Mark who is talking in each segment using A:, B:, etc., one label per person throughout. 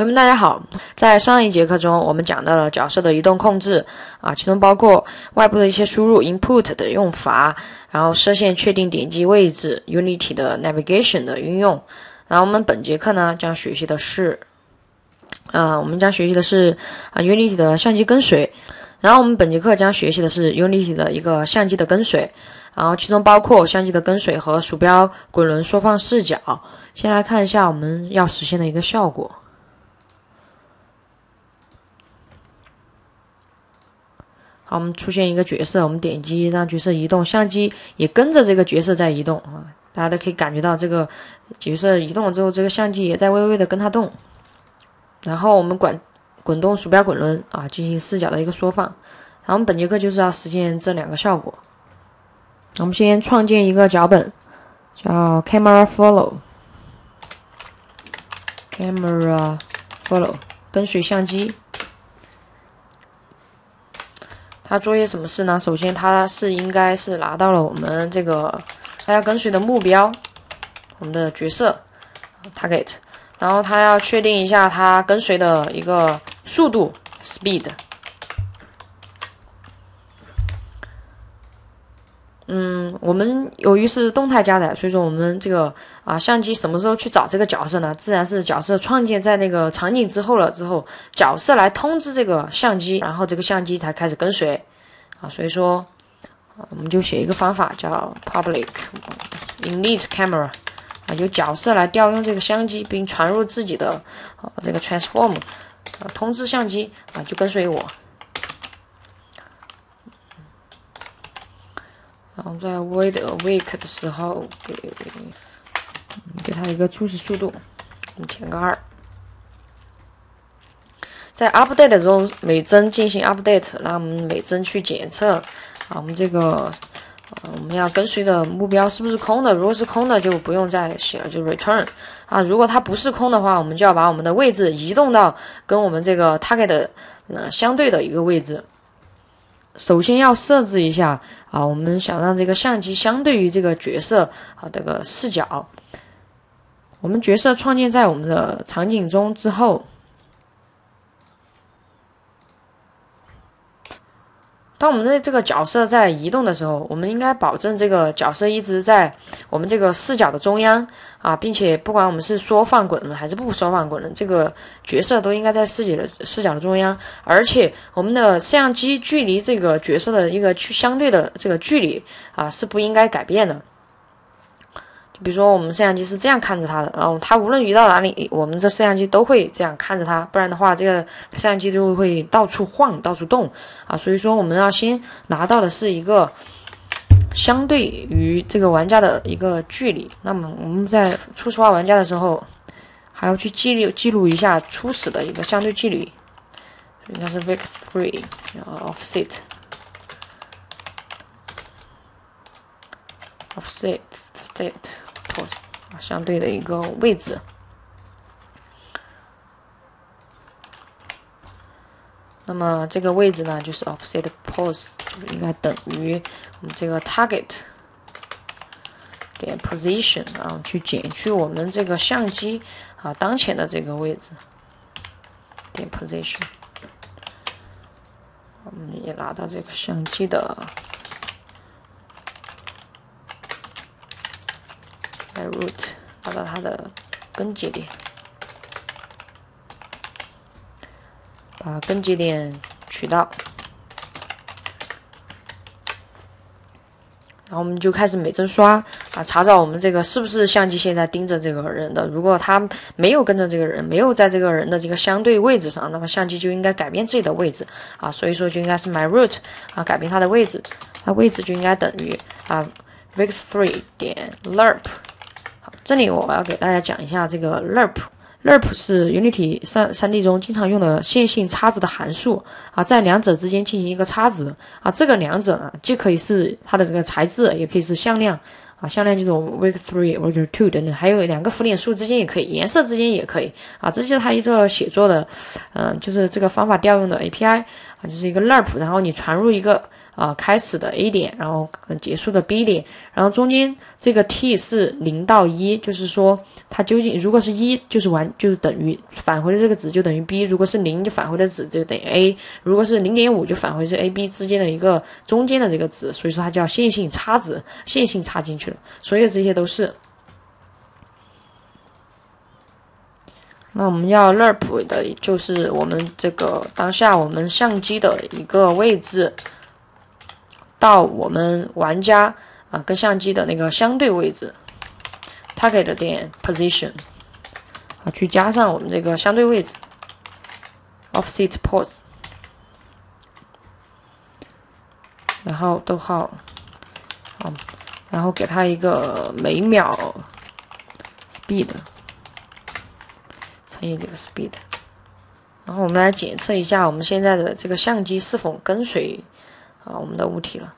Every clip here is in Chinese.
A: 同学们，大家好！在上一节课中，我们讲到了角色的移动控制啊，其中包括外部的一些输入 input 的用法，然后射线确定点击位置，Unity 的 navigation 的运用。然后我们本节课呢，将学习的是，啊，我们将学习的是啊 Unity 的相机跟随。然后我们本节课将学习的是 Unity 的一个相机的跟随，然后其中包括相机的跟随和鼠标滚轮缩放视角。先来看一下我们要实现的一个效果。好，我们出现一个角色，我们点击让角色移动，相机也跟着这个角色在移动啊。大家都可以感觉到，这个角色移动了之后，这个相机也在微微的跟它动。然后我们滚滚动鼠标滚轮啊，进行视角的一个缩放。然后我们本节课就是要实现这两个效果。我们先创建一个脚本，叫 Camera Follow，Camera Follow 跟随相机。他做些什么事呢？首先，他是应该是拿到了我们这个他要跟随的目标，我们的角色 target，然后他要确定一下他跟随的一个速度 speed。嗯，我们由于是动态加载，所以说我们这个啊相机什么时候去找这个角色呢？自然是角色创建在那个场景之后了，之后角色来通知这个相机，然后这个相机才开始跟随啊。所以说，我们就写一个方法叫 public init camera 啊，由角色来调用这个相机，并传入自己的啊这个 transform 啊通知相机啊就跟随我。然后在 wait a week 的时候，给给它一个初始速度，我们填个二。在 update 中每帧进行 update，那我们每帧去检测啊，我们这个呃我们要跟随的目标是不是空的？如果是空的，就不用再写了，就 return 啊。如果它不是空的话，我们就要把我们的位置移动到跟我们这个 target 呃相对的一个位置。首先要设置一下啊，我们想让这个相机相对于这个角色啊这个视角，我们角色创建在我们的场景中之后，当我们的这个角色在移动的时候，我们应该保证这个角色一直在我们这个视角的中央。啊，并且不管我们是缩放滚轮还是不缩放滚轮，这个角色都应该在视角的视角的中央，而且我们的摄像机距离这个角色的一个去相对的这个距离啊是不应该改变的。比如说我们摄像机是这样看着它的，然后它无论移到哪里，我们这摄像机都会这样看着它，不然的话这个摄像机就会到处晃、到处动啊。所以说我们要先拿到的是一个。相对于这个玩家的一个距离，那么我们在初始化玩家的时候，还要去记录记录一下初始的一个相对距离，应该是 vec three，然后 offset offset offset pose，相对的一个位置。那么这个位置呢，就是 offset pose，就应该等于我们这个 target 点 position 啊，去减去我们这个相机啊当前的这个位置点 position，我们也拿到这个相机的 root，拿到它的根节点。把根节点取到，然后我们就开始每帧刷啊，查找我们这个是不是相机现在盯着这个人的。如果他没有跟着这个人，没有在这个人的这个相对位置上，那么相机就应该改变自己的位置啊。所以说就应该是 my root 啊，改变它的位置，它位置就应该等于啊 v i c three 点 lerp。这里我要给大家讲一下这个 lerp。lerp 是 Unity 三三 D 中经常用的线性差值的函数啊，在两者之间进行一个差值。啊，这个两者呢，既可以是它的这个材质，也可以是向量。啊，向量就是 vec three vec two 等等，还有两个浮点数之间也可以，颜色之间也可以。啊，这就是它一个写作的，嗯，就是这个方法调用的 API 啊，就是一个 lerp，然后你传入一个啊开始的 A 点，然后结束的 B 点，然后中间这个 t 是零到一，就是说它究竟如果是一，就是完就是等于返回的这个值就等于 B；如果是零，就返回的值就等于 A；如果是零点五，就返回是 A、B 之间的一个中间的这个值，所以说它叫线性差值，线性插进去了，所有这些都是。那我们要 lerp 的就是我们这个当下我们相机的一个位置，到我们玩家啊跟相机的那个相对位置，target 点 position 啊去加上我们这个相对位置，offset pose，然后逗号，好，然后给它一个每秒 speed。乘以这个 speed，然后我们来检测一下我们现在的这个相机是否跟随啊我们的物体了。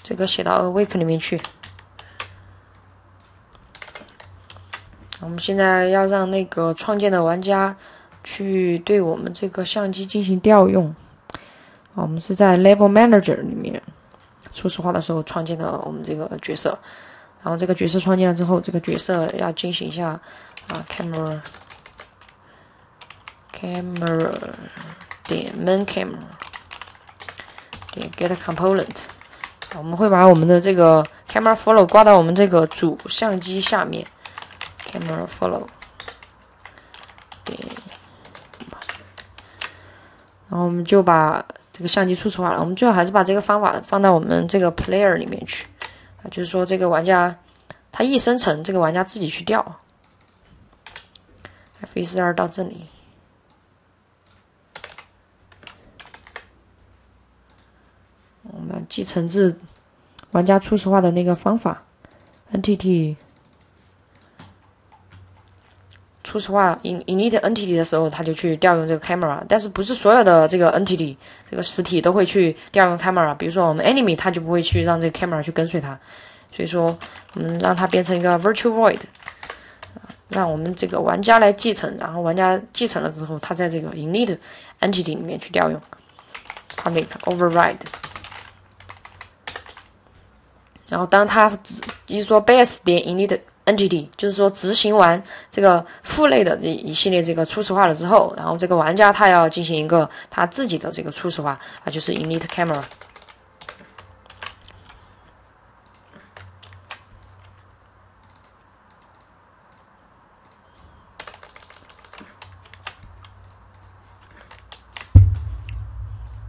A: 这个写到 awake 里面去。我们现在要让那个创建的玩家去对我们这个相机进行调用。我们是在 level manager 里面初始化的时候创建的我们这个角色。然后这个角色创建了之后，这个角色要进行一下啊 camera。Camera 点 main camera 点 get component，我们会把我们的这个 camera follow 挂到我们这个主相机下面，camera follow 点，然后我们就把这个相机初始化了。我们最好还是把这个方法放到我们这个 player 里面去啊，就是说这个玩家他一生成，这个玩家自己去调。f 一四二到这里。我们继承自玩家初始化的那个方法，entity 初始化 in init entity 的时候，他就去调用这个 camera，但是不是所有的这个 entity 这个实体都会去调用 camera。比如说我们 enemy，他就不会去让这个 camera 去跟随它。所以说，我们让它变成一个 virtual void，让我们这个玩家来继承，然后玩家继承了之后，他在这个 init entity 里面去调用 public override。然后，当它比如说 base 点 init entity，就是说执行完这个父类的这一系列这个初始化了之后，然后这个玩家他要进行一个他自己的这个初始化啊，就是 init camera。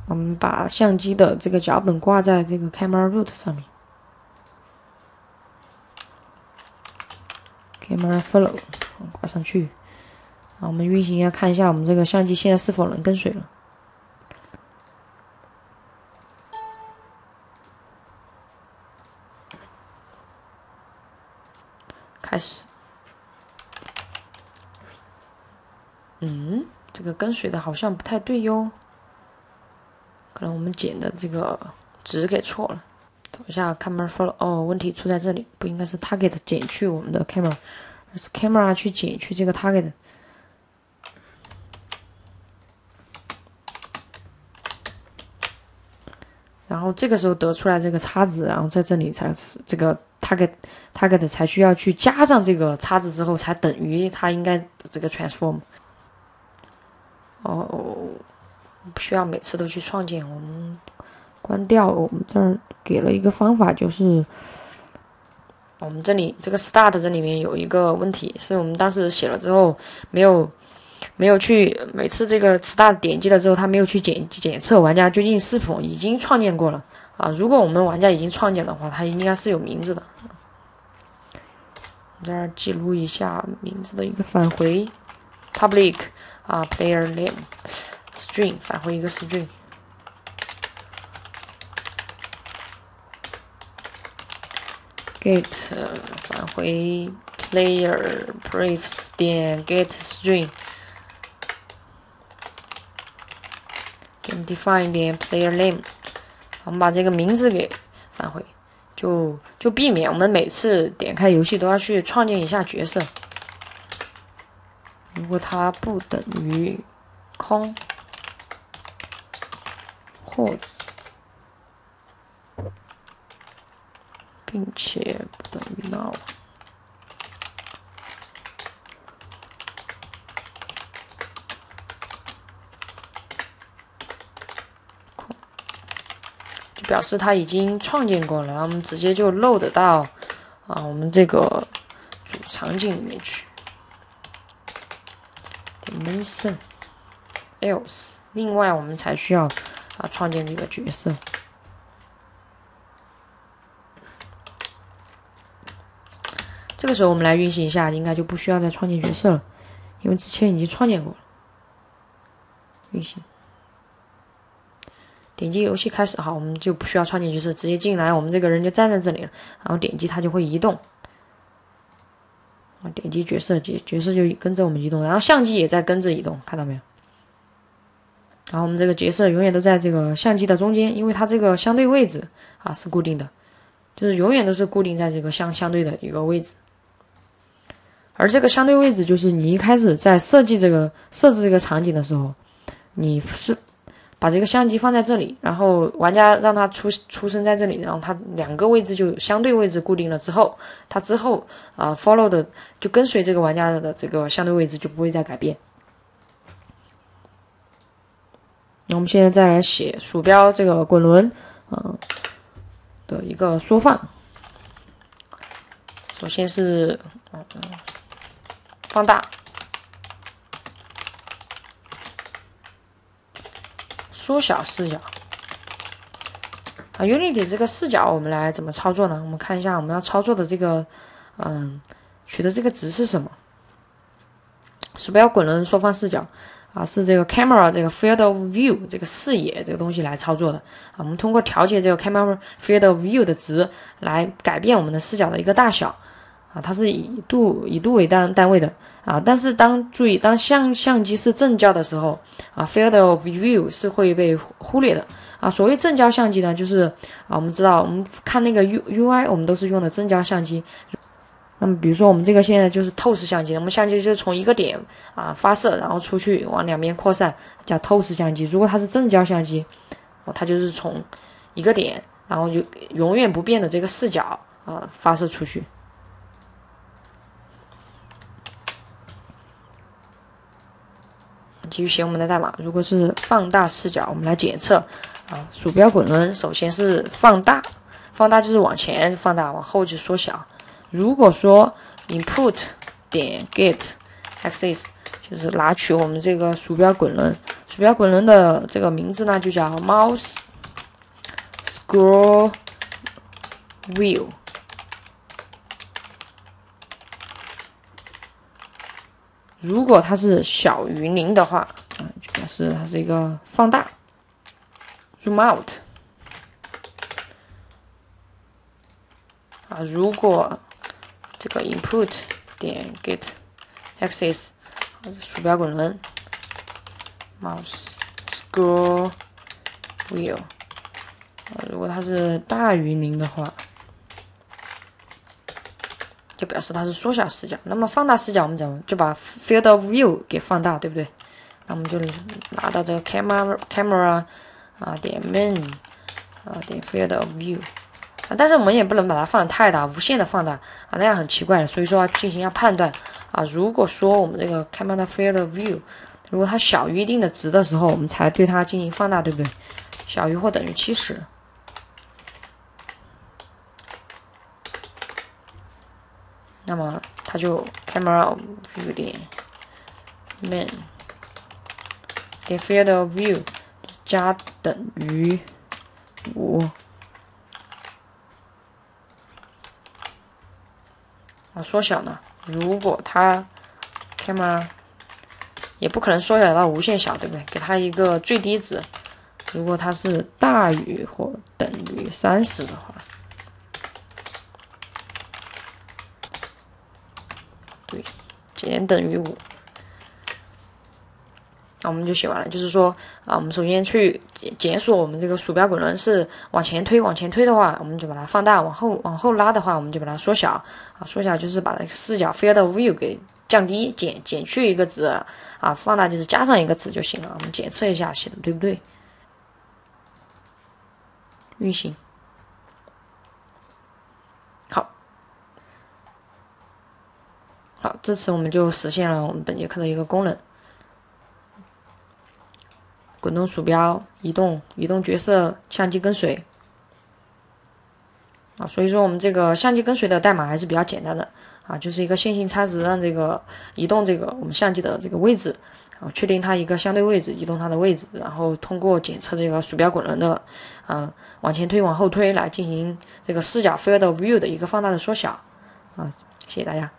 A: 我们把相机的这个脚本挂在这个 camera root 上面。Camera follow，挂上去。好，我们运行一下，看一下我们这个相机现在是否能跟随了。开始。嗯，这个跟随的好像不太对哟。可能我们剪的这个值给错了。等一下，camera follow，哦，问题出在这里，不应该是 target 减去我们的 camera，而是 camera 去减去这个 target。然后这个时候得出来这个差值，然后在这里才是这个 target target 才需要去加上这个差值之后，才等于它应该这个 transform。哦，不需要每次都去创建，我们。关掉，我们这儿给了一个方法，就是我们这里这个 start 这里面有一个问题，是我们当时写了之后没有没有去每次这个 start 点击了之后，它没有去检检测玩家究竟是否已经创建过了啊？如果我们玩家已经创建的话，它应该是有名字的。我这儿记录一下名字的一个返回，public 啊 player name string 返回一个 string。Get 返回 player briefs 点 get string，点 define 点 player name，我们把这个名字给返回，就就避免我们每次点开游戏都要去创建一下角色。如果它不等于空，或并且不等于 now。就表示它已经创建过了，然后我们直接就 load 到啊我们这个主场景里面去。dimension else，另外我们才需要啊创建这个角色。这个时候我们来运行一下，应该就不需要再创建角色了，因为之前已经创建过了。运行，点击游戏开始，哈，我们就不需要创建角色，直接进来，我们这个人就站在这里了，然后点击它就会移动。啊，点击角色，角角色就跟着我们移动，然后相机也在跟着移动，看到没有？然后我们这个角色永远都在这个相机的中间，因为它这个相对位置啊是固定的，就是永远都是固定在这个相相对的一个位置。而这个相对位置，就是你一开始在设计这个设置这个场景的时候，你是把这个相机放在这里，然后玩家让它出出生在这里，然后它两个位置就相对位置固定了之后，它之后啊 follow 的就跟随这个玩家的这个相对位置就不会再改变。那我们现在再来写鼠标这个滚轮，嗯的一个缩放，首先是嗯。放大，缩小视角。啊，Unity 这个视角我们来怎么操作呢？我们看一下我们要操作的这个，嗯，取的这个值是什么？鼠标滚轮缩放视角啊，是这个 Camera 这个 Field of View 这个视野这个东西来操作的啊。我们通过调节这个 Camera Field of View 的值来改变我们的视角的一个大小。啊，它是以度以度为单单位的啊，但是当注意当相相机是正焦的时候啊，field of view 是会被忽略的啊。所谓正焦相机呢，就是啊，我们知道我们看那个 U U I，我们都是用的正焦相机。那么比如说我们这个现在就是透视相机，我们相机就是从一个点啊发射，然后出去往两边扩散，叫透视相机。如果它是正焦相机，哦，它就是从一个点，然后就永远不变的这个视角啊发射出去。继续写我们的代码。如果是放大视角，我们来检测啊。鼠标滚轮首先是放大，放大就是往前放大，往后就缩小。如果说 input 点 get axis 就是拿取我们这个鼠标滚轮，鼠标滚轮的这个名字呢就叫 mouse scroll wheel。如果它是小于零的话，啊，就表示它是一个放大，zoom out。啊，如果这个 input 点 get axis 鼠标滚轮，mouse scroll wheel，啊，如果它是大于零的话。就表示它是缩小视角，那么放大视角我们怎么就把 field of view 给放大，对不对？那我们就拿到这个 camera camera 啊点 main 啊点 field of view 啊，但是我们也不能把它放太大，无限的放大啊，那样很奇怪。所以说进行一下判断啊，如果说我们这个 camera field of view 如果它小于一定的值的时候，我们才对它进行放大，对不对？小于或等于七十。那么它就 camera view 点 main 点 field of view 加等于五啊，缩小呢？如果它 camera 也不可能缩小到无限小，对不对？给它一个最低值，如果它是大于或等于三十的话。减等于五，那我们就写完了。就是说啊，我们首先去检检索我们这个鼠标滚轮是往前推，往前推的话，我们就把它放大；往后往后拉的话，我们就把它缩小。啊，缩小就是把那个视角 field view 给降低，减减去一个值啊，放大就是加上一个值就行了。我们检测一下写的对不对？运行。好，至此我们就实现了我们本节课的一个功能：滚动鼠标、移动、移动角色、相机跟随。啊，所以说我们这个相机跟随的代码还是比较简单的啊，就是一个线性差值，让这个移动这个我们相机的这个位置，啊，确定它一个相对位置，移动它的位置，然后通过检测这个鼠标滚轮的，啊，往前推、往后推来进行这个视角 field view 的一个放大的缩小。啊，谢谢大家。